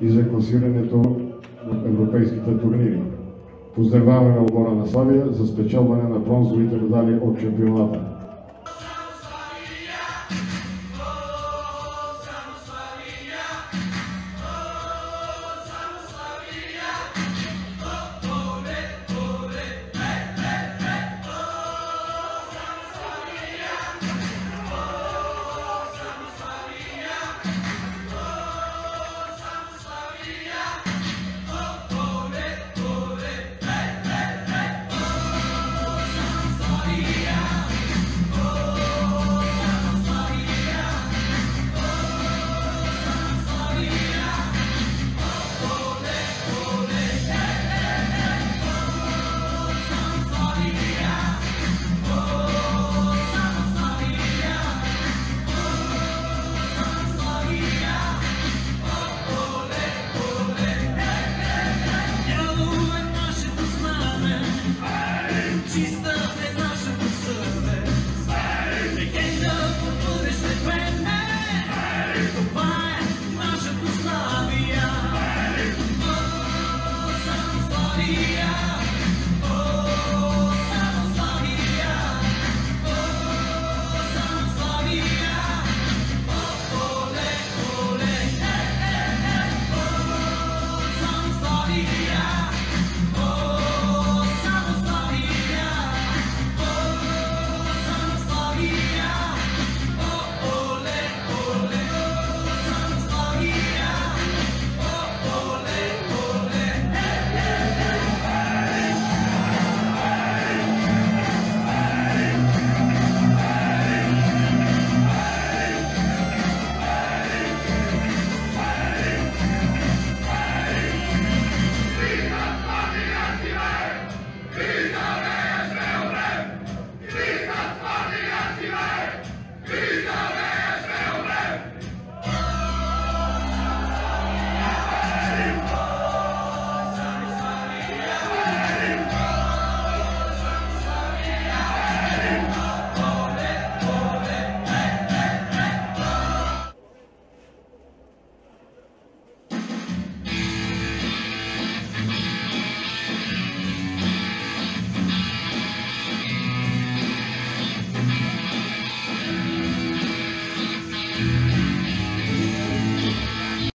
и за класирането в европейските турнири. Поздравяваме отбора на Славия за спечелване на бронзовите медали от чемпионата. чиста е нашата съвест.